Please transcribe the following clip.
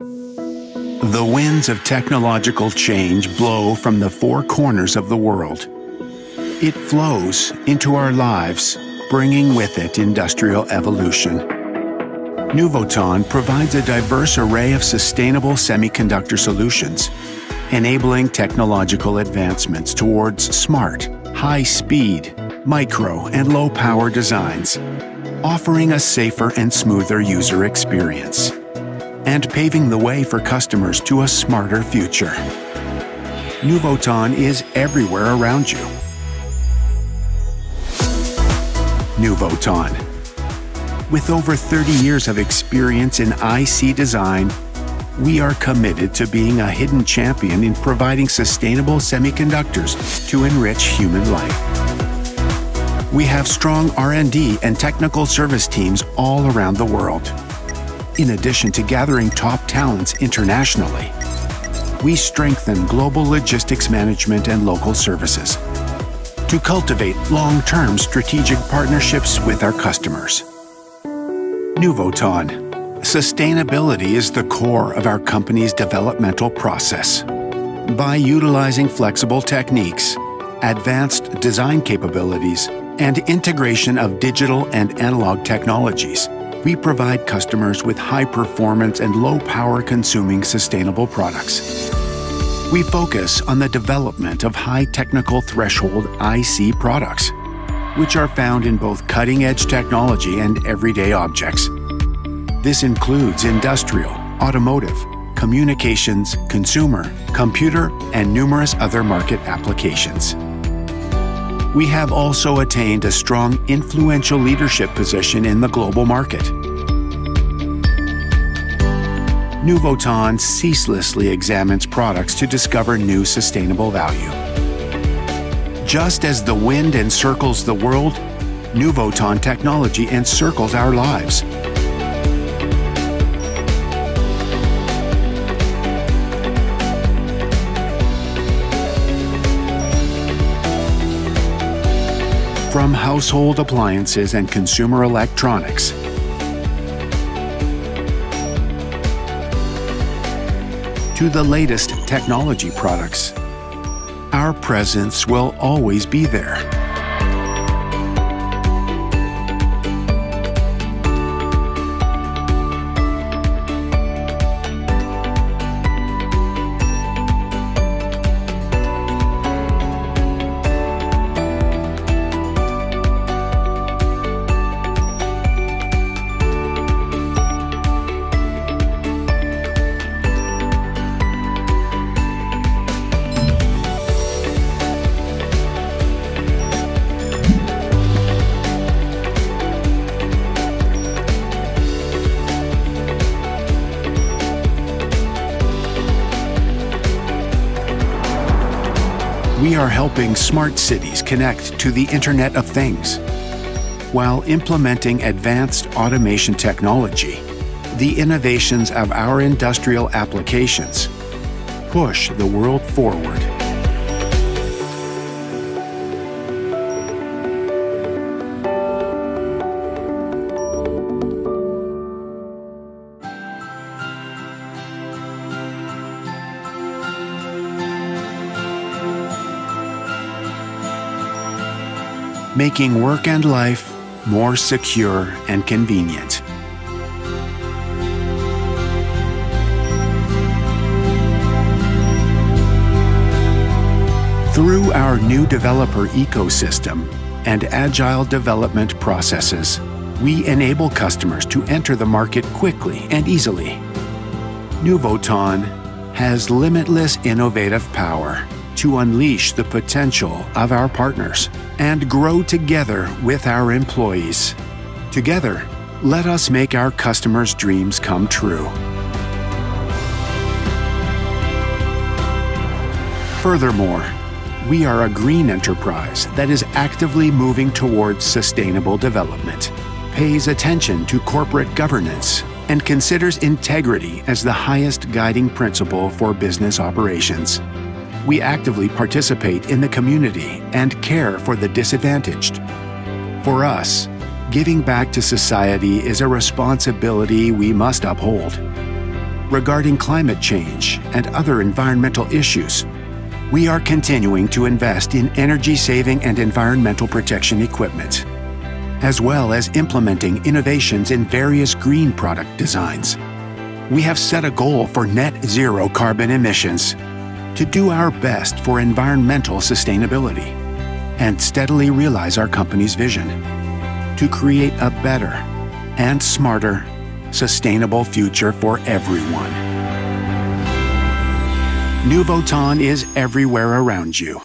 The winds of technological change blow from the four corners of the world. It flows into our lives, bringing with it industrial evolution. Nuvoton provides a diverse array of sustainable semiconductor solutions, enabling technological advancements towards smart, high speed, micro, and low power designs, offering a safer and smoother user experience, and paving the way for customers to a smarter future. Nuvoton is everywhere around you. Nuvoton. With over 30 years of experience in IC design, we are committed to being a hidden champion in providing sustainable semiconductors to enrich human life. We have strong R&D and technical service teams all around the world. In addition to gathering top talents internationally, we strengthen global logistics management and local services to cultivate long-term strategic partnerships with our customers. Nuvoton. Sustainability is the core of our company's developmental process. By utilizing flexible techniques, advanced design capabilities, and integration of digital and analog technologies, we provide customers with high performance and low power consuming sustainable products. We focus on the development of high technical threshold IC products, which are found in both cutting edge technology and everyday objects. This includes industrial, automotive, communications, consumer, computer, and numerous other market applications we have also attained a strong influential leadership position in the global market. Nuvoton ceaselessly examines products to discover new sustainable value. Just as the wind encircles the world, Nuvoton technology encircles our lives. From household appliances and consumer electronics to the latest technology products, our presence will always be there. We are helping smart cities connect to the Internet of Things while implementing advanced automation technology. The innovations of our industrial applications push the world forward. Making work and life more secure and convenient. Through our new developer ecosystem and agile development processes, we enable customers to enter the market quickly and easily. Nuvoton has limitless innovative power to unleash the potential of our partners and grow together with our employees. Together, let us make our customers' dreams come true. Furthermore, we are a green enterprise that is actively moving towards sustainable development, pays attention to corporate governance, and considers integrity as the highest guiding principle for business operations we actively participate in the community and care for the disadvantaged. For us, giving back to society is a responsibility we must uphold. regarding climate change and other environmental issues, we are continuing to invest in energy saving and environmental protection equipment, as well as implementing innovations in various green product designs. We have set a goal for net zero carbon emissions to do our best for environmental sustainability and steadily realize our company's vision to create a better and smarter, sustainable future for everyone. Nuvoton is everywhere around you